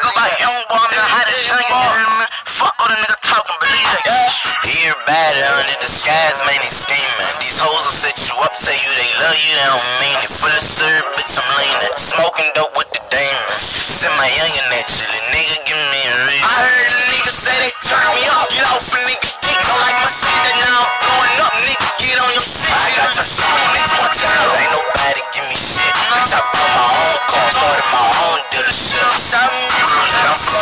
Go by young boy, I'm the hottest young boy. Fuck all the nigga talking, believe it. Here bad under disguise, man, they scheming. These hoes will set you up, tell you they love you, they don't mean it. Full of syrup, bitch, I'm leaning. Smoking dope with the demon. Send my youngin' that chillin', nigga, give me a reason. I heard a nigga say they turn me up, get off a nigga dick. Don't like my seat, that now I'm blowing up, nigga, get on your shit. I got your shit on this one time, ain't nobody give me shit. Bitch, I bought my own car, started my own dealership. Cruising, I'm flowing with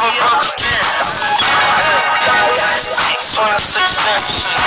never broke again. That's facts when I six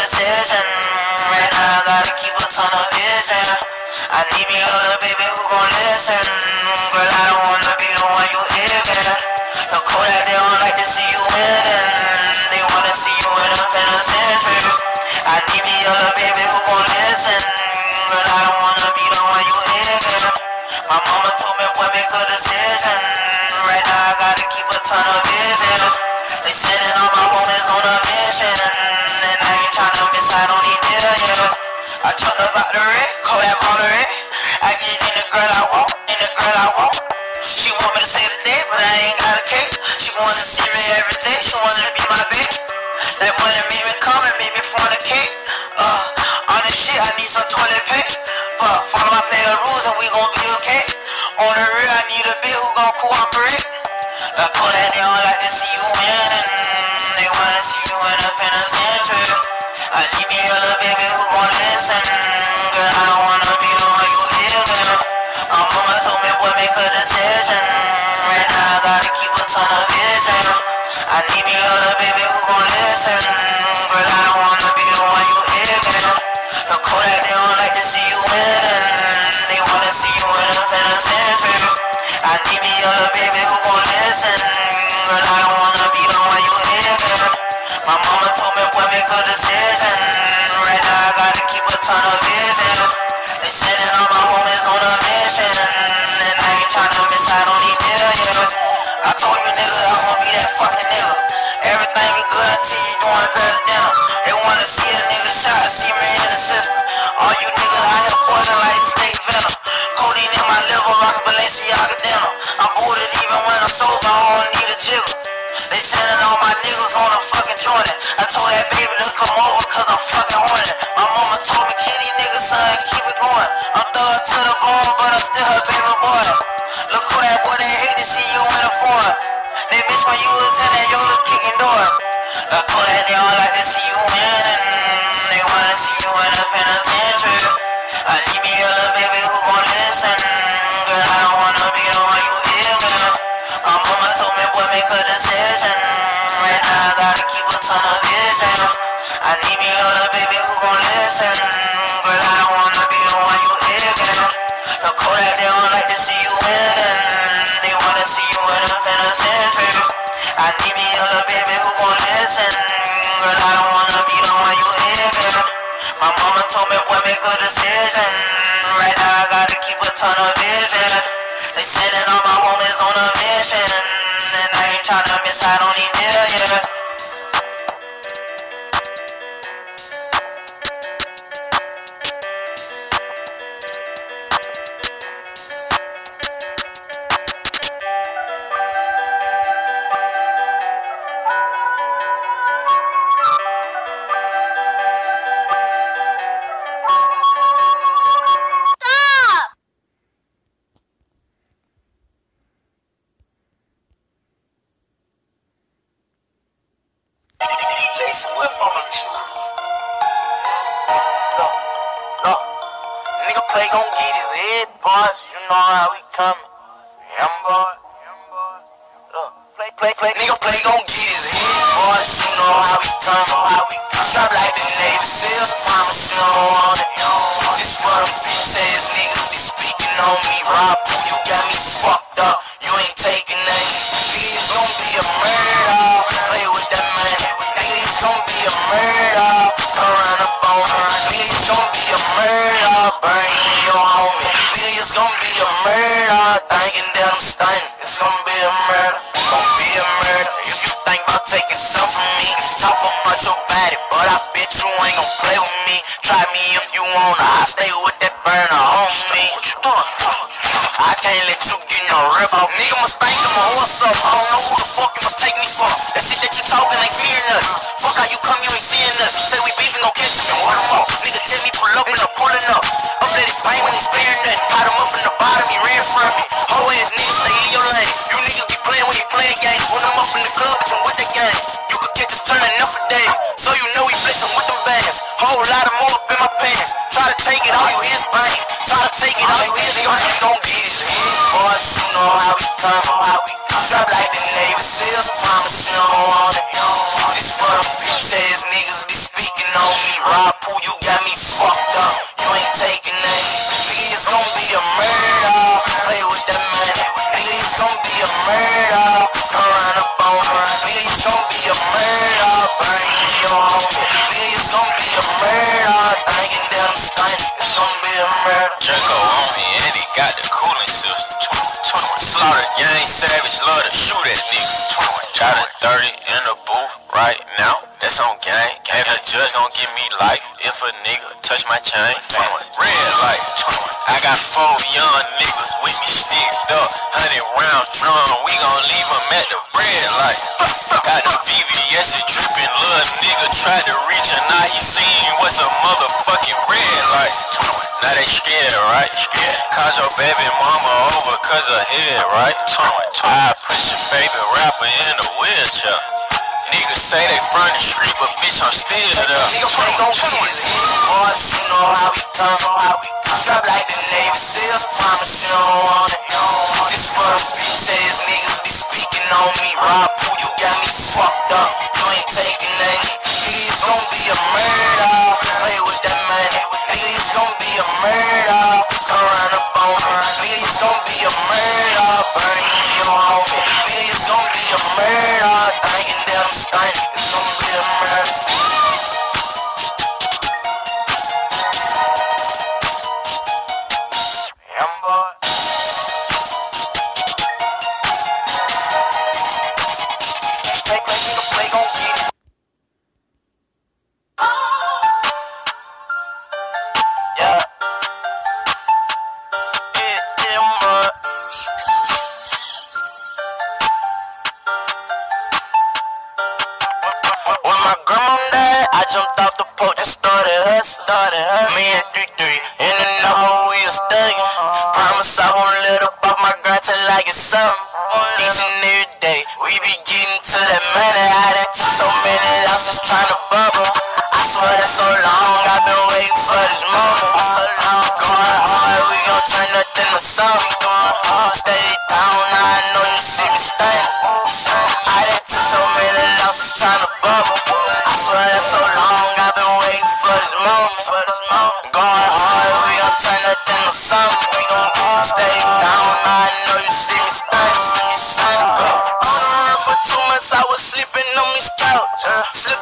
decision. Right now, I gotta keep a ton of vision. I need me a little baby who gon' listen. Girl, I don't wanna be the one you hear. The code that they don't like to see you winning. They wanna see you in a penitentiary. I need me a little baby who gon' listen. Girl, I don't wanna be the one you ignorant. My mama told me, boy, make a decision. Right now, I gotta keep a ton of vision. Call that Monterey. I get in the girl I want, in the girl I want. She want me to say the day, but I ain't got a cake. She wanna see me every day, she wanna be my babe. That money made me come and made me fornicate. Uh, on this shit, I need some toilet paper. But follow my player rules and we gon' be okay. On the real, I need a bitch who gon' cooperate. I pull that don't like to I don't wanna be the one you hit. No they don't like to see you. They wanna see you in a. I need me a baby who gon' listen, girl. I don't wanna be. Liver, Balenciaga denim. I'm booted even when I'm sober, I don't need a jiggle. They sending all my niggas on a fucking Jordan. I told that baby to come over cause I'm fucking horny. My mama told me, kitty nigga, son, keep it going. I'm thug to the bone, but I'm still her baby boy. Look who that boy, they hate to see you in a foreign. They miss when you was in that Yoda kicking door. Look who that they all like to see you winning. Keep a ton. I need me a little baby who gon' listen. Girl, I don't wanna be the one you ignorant. The Kodak, they don't like to see you winning. They wanna see you in a penitentiary. I need me a little baby who gon' listen. Girl, I don't wanna be the one you ignorant. My mama told me, boy, make a decision. Right now, I gotta keep a ton of vision. They sending all my homies on a mission. And I ain't tryna miss out on these millions. Swift on the. Nigga play gon' get his head bust. You know how we coming. Boy. Look, play, play, play. Nigga play gon' get his head bust. You know how we coming. How we Shop like the Navy SEALs. Promise you don't want it. This for them bitch ass niggas be speaking on me. Rob, you got me fucked up. You ain't taking nothing. It's gon' be a murder. Play with that money. Gon' be a murder. Around up on me. Nigga, it's gon' be a murder. Burn your homie. Nigga, it's gon' be a murder. Thinking that I'm stunning. It's gon' be a murder. Gon' be a murder. If you think about taking some from me, talk about your body, but I bet you ain't gon' play with me. Try me if you wanna. I stay with that burner me. What you doing? I can't let you get no rip off. Nigga must think I'm a horse up. I don't know who the fuck you must take me for. That shit that you talking ain't fearing us. Fuck how you come, you ain't seeing us. Say we beefing, gon' catch what him up. Nigga tell me pull up and I'm pulling up. Up let it bang when he sparing nothing. Caught him up in the bottom, he ran from me. Whole ass niggas stay in your lane. You niggas be playing when you playing games. When I'm up in the club, bitch, I'm with the gang. You could catch us turning up for days. So you know Whole lot of more up in my pants. Try to take it, all you hear is bang. Try to take it, all you hear is bang. Gon' get his head, boys. You know how we come, how we Strap like the Navy SEALs. Promise you don't want it. This for them bitch ass niggas be speaking on me. Rob 30 in the booth right now. That's on gang. And the judge gon' give me life if a nigga touch my chain. Red light. I got four young niggas with me sticked up. Hundred round drum, we gon' leave 'em at the red light. Got the VVS it dripping, little nigga tried to reach and now he seen what's a motherfucking red light. Now they scared, right? Cause your baby mama over cause her head, right? I push your favorite rapper in a wheelchair. Niggas say they front the street, but bitch, I'm still the Nigga, fuck on kids. Boys, you know how we come, how we come. Like the Navy SEALs, promise you don't want it. This for the bitch niggas be speaking on me. Rob who you got me fucked up. You ain't taking any. Nigga, gon' be a murderer. Play with that money. Nigga, gon' be a murderer. Come run up on me. Nigga, gon' be a murder. Burn your homie. Nigga, gon' be a murderer. Play, play, nigga, play, gon' get. In the number, we was thuggin'. Promise I won't let up off my grind till I get something. Each and every day, we be getting to that money. I done took so many losses trying to bubble. I swear that's so long, I've been waiting for this moment. So long, going hard, we gon' turn nothing to something. Going hard, stay down, now I know you see me standing. I done took so many losses trying to bubble. I swear that's so long, I've been waiting for this moment. For this moment. Going hard, turn nothing to something. We gon' stay down, I know you see me standing. See me shining, go. The run for two months, I was sleeping on me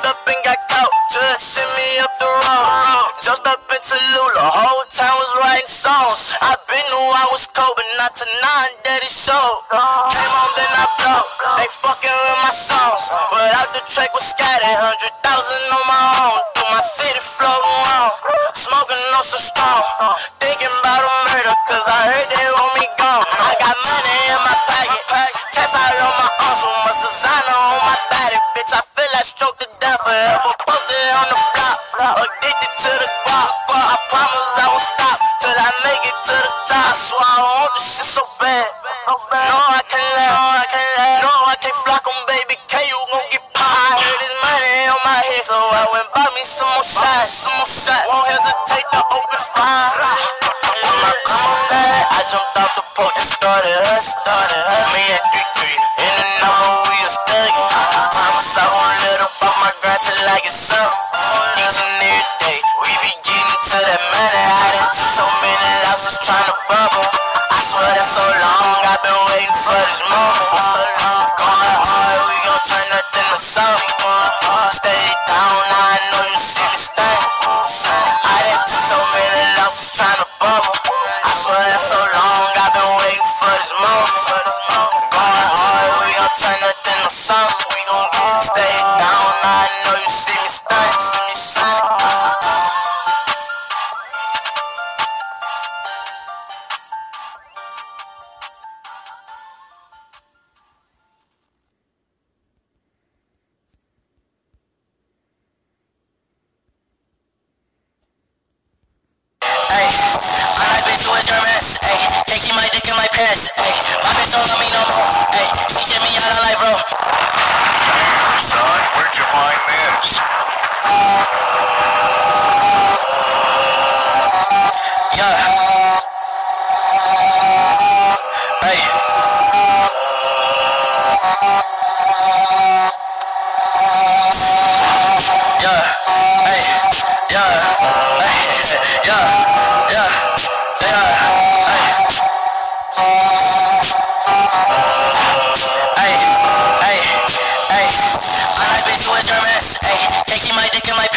up and got caught. Just sent me up the road. Just up in Lula. Whole town was writing songs. I been knew I was cold, but not tonight. Daddy showed. Came home, then I blow. They fucking with my songs. But out the track was scattered. Hundred thousand on my own. Through my city floating around. Smoking on some strong. Thinking about a murder, cause I heard they want me Bitch, I feel like stroke to death. Forever posted on the block. Addicted to the guap. But I promise I won't stop till I make it to the top. Swear I want this shit so bad. No, I can't let. No, I can't let. No, I can't flock on baby K. You gon' get pie. Hear this money on my head, so I went buy me some more shots. Some more shots. Won't hesitate to open fire. When my grandma died, I jumped off the porch and started her, started her. Me and 3-3 in the number, we was thuggin'. My grind till I get something. Each and every day, we be getting to that money. I done took so many losses trying to bubble. I swear that's so long, I've been waiting for this moment. So long, going hard, we gon' turn nothing to something. Uh-huh, Stay down, I know you see me standing. I done took so many losses trying to bubble. I swear that's so long, I've been waiting for this moment. For this moment. Going hard, we gon' turn nothing in my pants. Ay, my bitch don't love me no more. Ay, she get me out of life, bro. Son, where'd you find this? Yeah. Ay. Yeah. Ay. Yeah. Yeah. Yeah.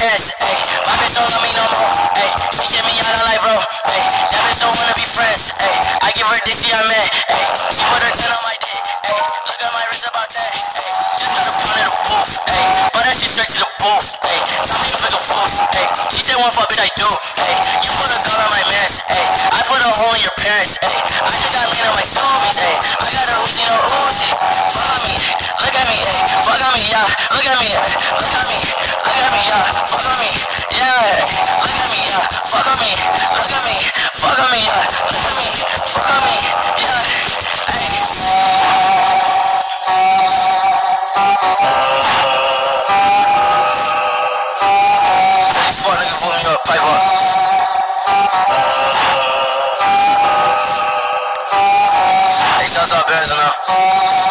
Dick in my bitch don't love me no more. Ay, she get me out of life, bro. Ay, that bitch don't wanna be friends. Ay, I give her dick, she a man. Ay, she put her 10 on my dick. Ay, look at my wrist about 10. Ay, just got a pound in the booth. Ay, but that shit straight to the booth. Ay, tell me you fake a fool. Ay, she said one fuck, bitch, I do. Ay, you put a gun on my mans. Ay, I put a hole in your parents. Ay, I just got lean on my zoomies. Ay, I got a Uzi, no Uzi. Fuck on me, look at me, ay, fuck on me, yeah. Look at me, ay, look at me, look at me, yeah. Fuck on me, yeah. Look at me, yeah. Fuck on me, look at me, fuck on me, yeah. Look at me, fuck on me, yeah. Say fuck nigga, put me up, pipe up. Hey, shouts out Benz now.